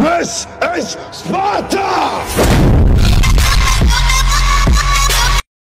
This is Sparta!